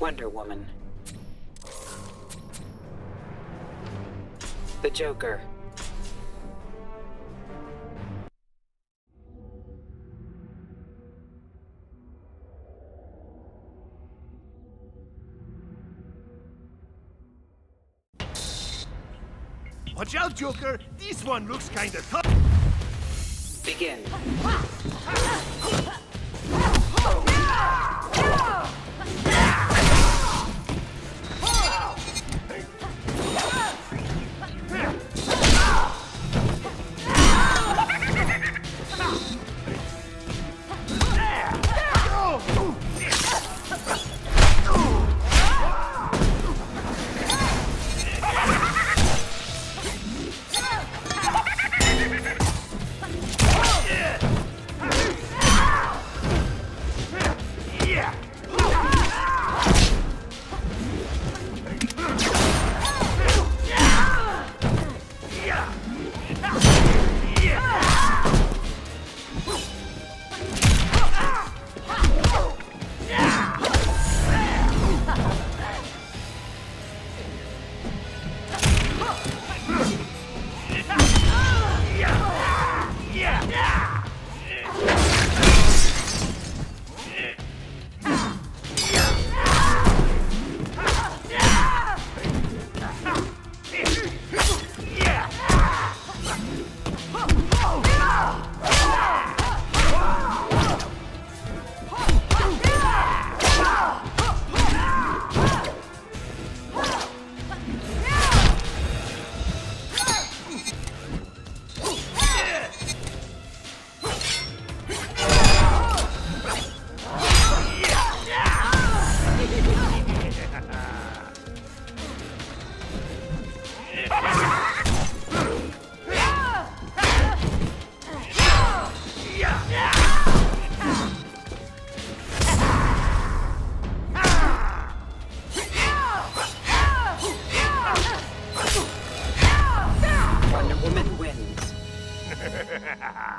Wonder Woman. The Joker. Watch out, Joker! This one looks kinda tough! Begin.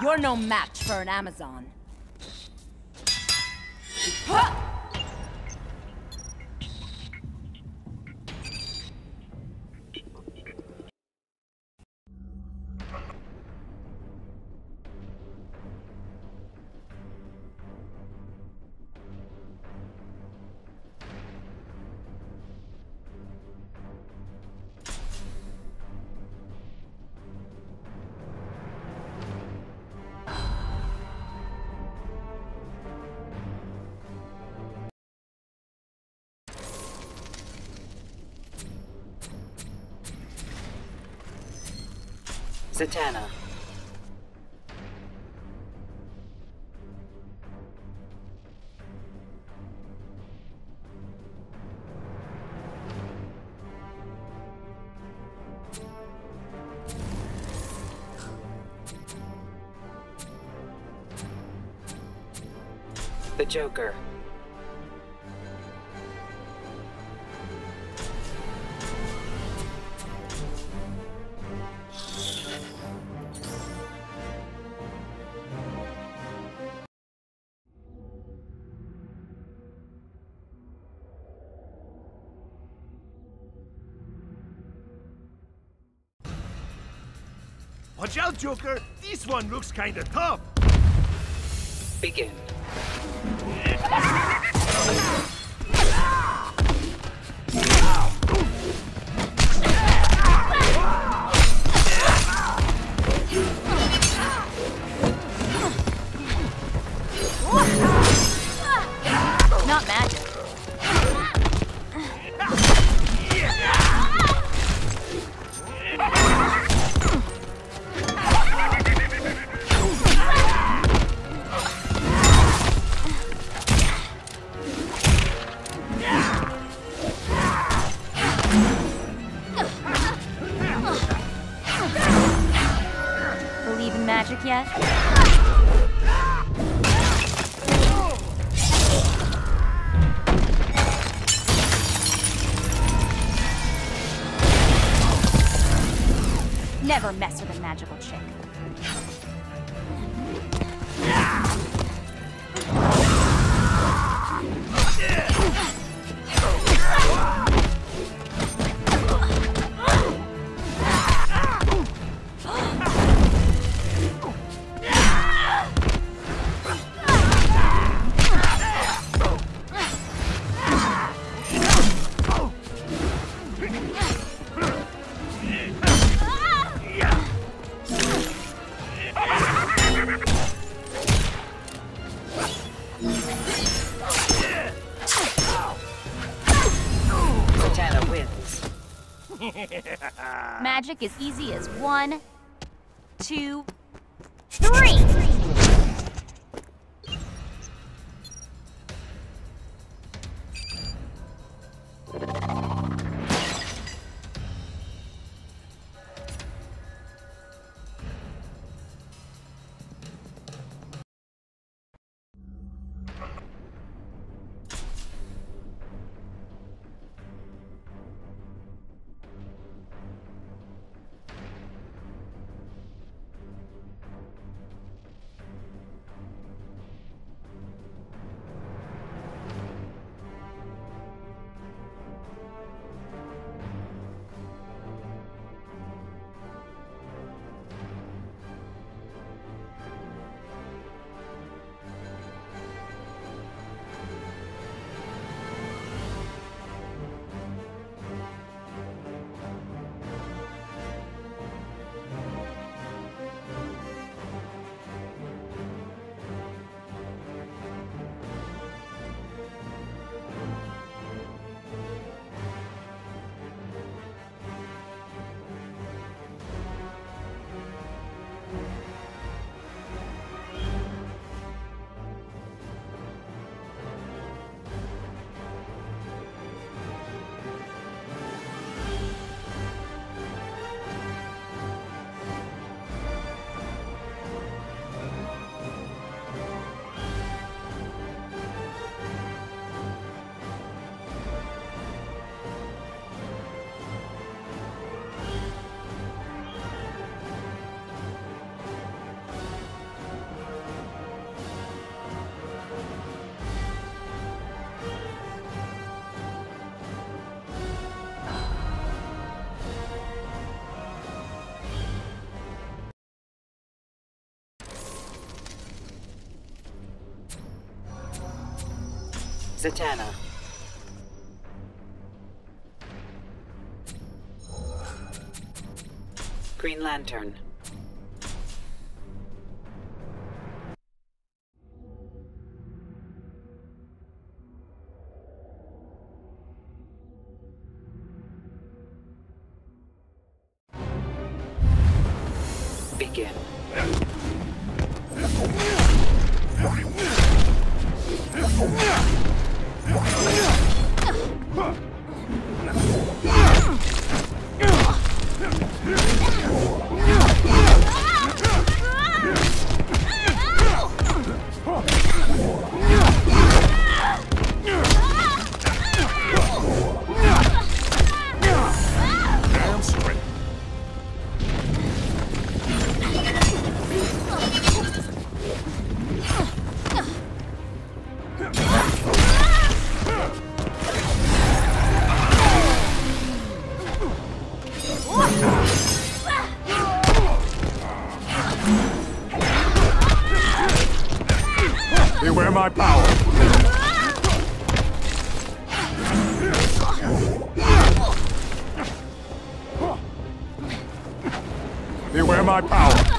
You're no match for an Amazon. Zatanna. The Joker. Watch out, Joker! This one looks kinda tough! Begin. yet? Never mess with a magical chick. Zatanna wins. Magic is easy as one, two, three! Zatanna. Green Lantern. Beware my power.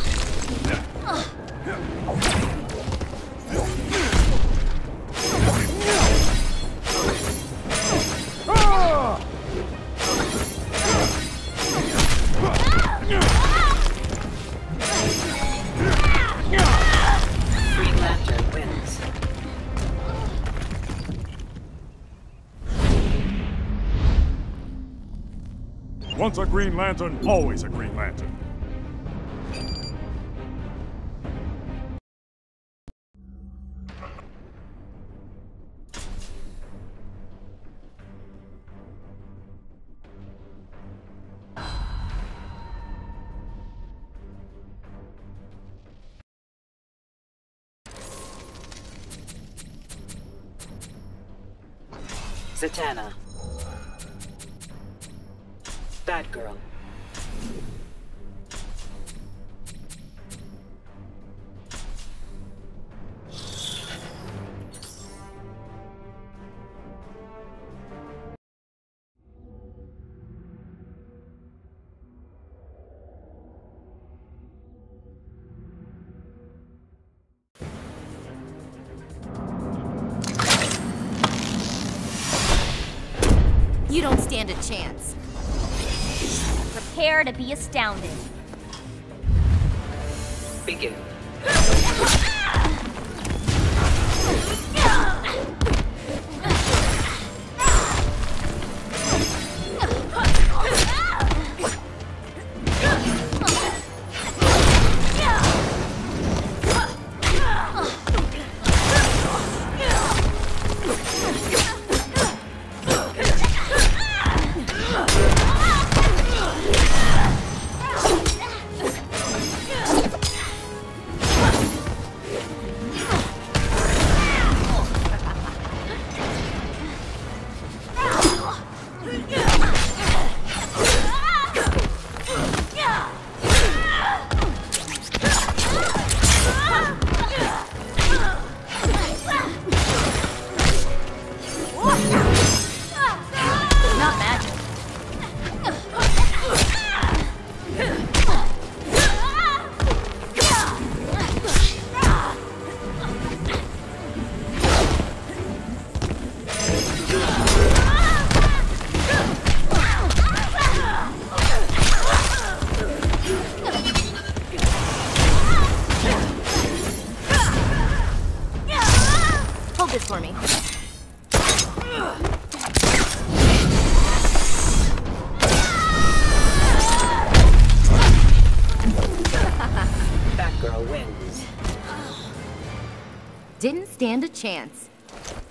Once a Green Lantern, always a Green Lantern. Zatanna. Batgirl. You don't stand a chance. Prepare to be astounded. Begin. stand a chance.